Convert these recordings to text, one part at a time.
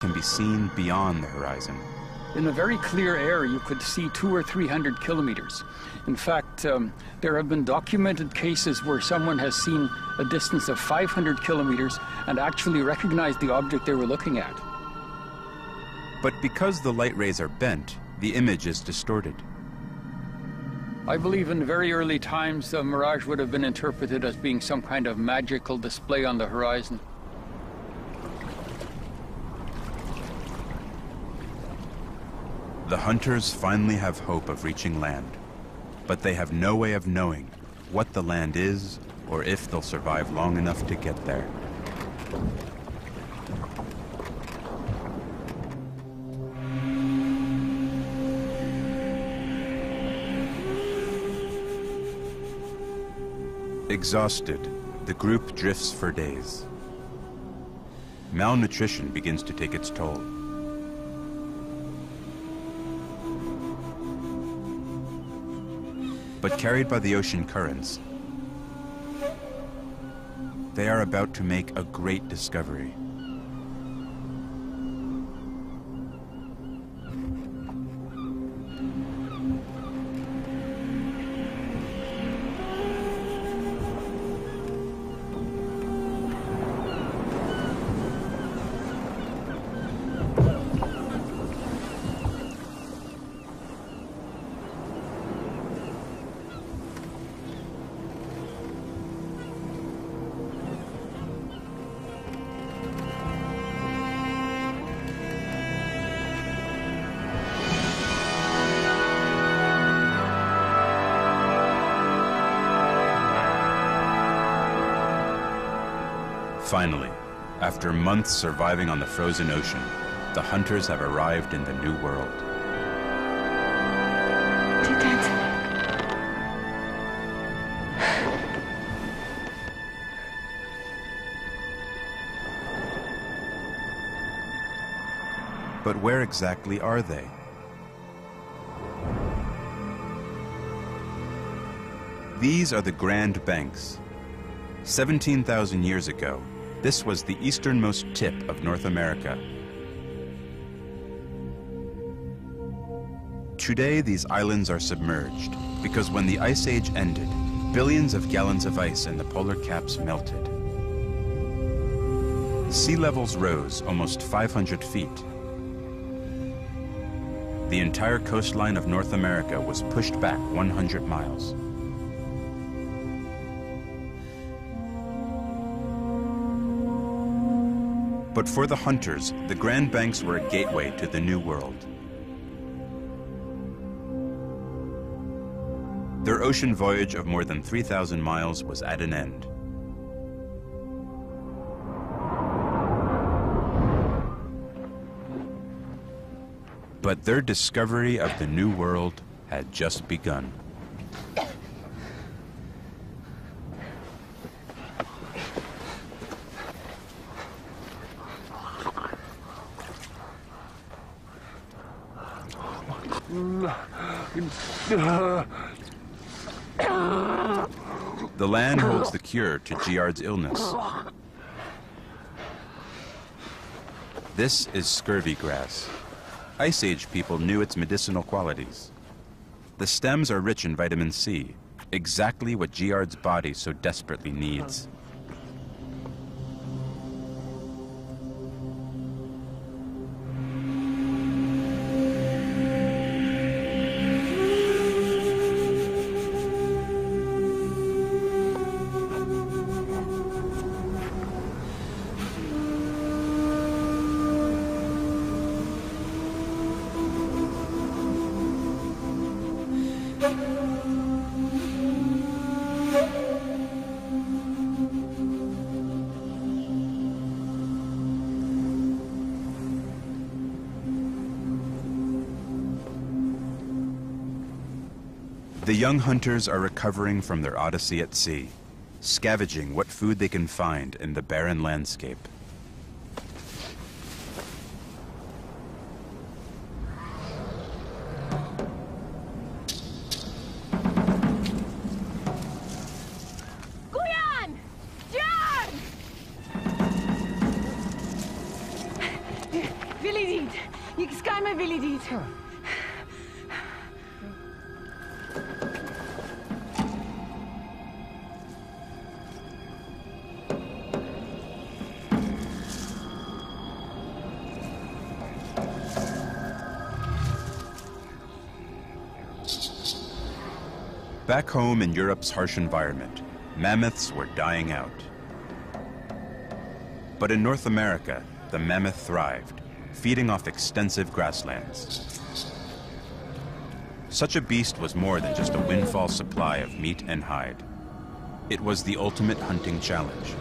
can be seen beyond the horizon. In a very clear air, you could see two or three hundred kilometers. In fact, um, there have been documented cases where someone has seen a distance of 500 kilometers and actually recognized the object they were looking at. But because the light rays are bent, the image is distorted. I believe in very early times, the mirage would have been interpreted as being some kind of magical display on the horizon. The hunters finally have hope of reaching land, but they have no way of knowing what the land is or if they'll survive long enough to get there. Exhausted, the group drifts for days. Malnutrition begins to take its toll. But carried by the ocean currents, they are about to make a great discovery. Finally, after months surviving on the frozen ocean, the hunters have arrived in the New World. But where exactly are they? These are the Grand Banks. 17,000 years ago, this was the easternmost tip of North America. Today, these islands are submerged because when the Ice Age ended, billions of gallons of ice in the polar caps melted. Sea levels rose almost 500 feet. The entire coastline of North America was pushed back 100 miles. But for the hunters, the Grand Banks were a gateway to the New World. Their ocean voyage of more than 3,000 miles was at an end. But their discovery of the New World had just begun. The land holds the cure to Giard's illness. This is scurvy grass. Ice Age people knew its medicinal qualities. The stems are rich in vitamin C, exactly what Giard's body so desperately needs. The young hunters are recovering from their odyssey at sea, scavenging what food they can find in the barren landscape. Back home in Europe's harsh environment, mammoths were dying out. But in North America, the mammoth thrived, feeding off extensive grasslands. Such a beast was more than just a windfall supply of meat and hide. It was the ultimate hunting challenge.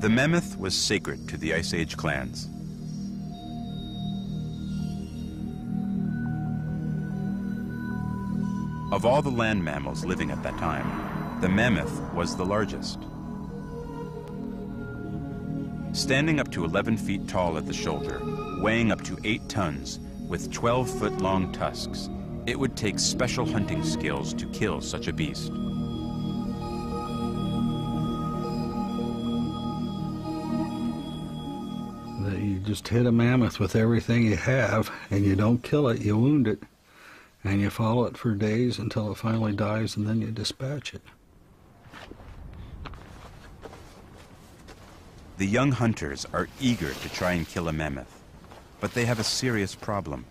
The mammoth was sacred to the Ice Age clans. Of all the land mammals living at that time, the mammoth was the largest. Standing up to 11 feet tall at the shoulder, weighing up to 8 tons, with 12 foot long tusks, it would take special hunting skills to kill such a beast. You just hit a mammoth with everything you have, and you don't kill it, you wound it and you follow it for days until it finally dies and then you dispatch it. The young hunters are eager to try and kill a mammoth, but they have a serious problem.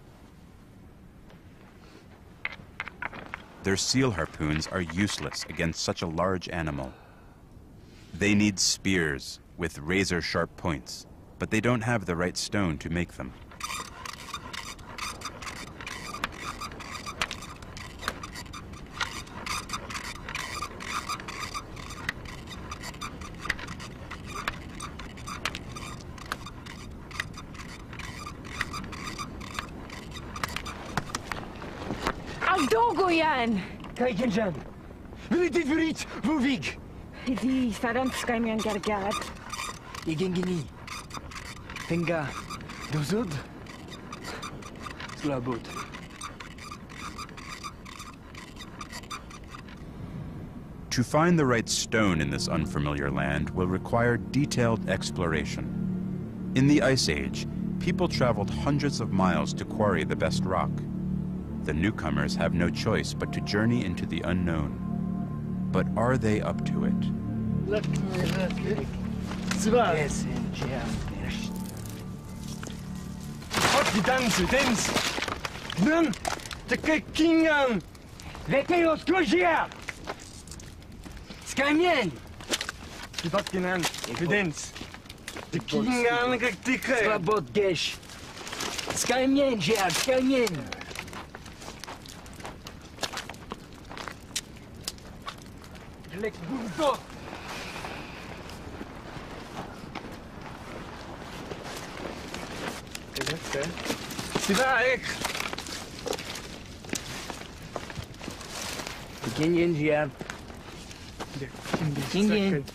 Their seal harpoons are useless against such a large animal. They need spears with razor sharp points, but they don't have the right stone to make them. Iets, Vuvik? Hivi, sarang skami ang gargat. Igen gini. Tenga. Dozud. Slabut. To find the right stone in this unfamiliar land will require detailed exploration. In the Ice Age, people traveled hundreds of miles to quarry the best rock the newcomers have no choice but to journey into the unknown. But are they up to it? Chodź, dance, dance! Dan, te kingan! Lepiej odkroźia! Skanien! Ty patkinan, dance! Te kingan, jak ty Slabot, gesh! Lekker boerendag! Kijk Is het Begin je in, Begin je in.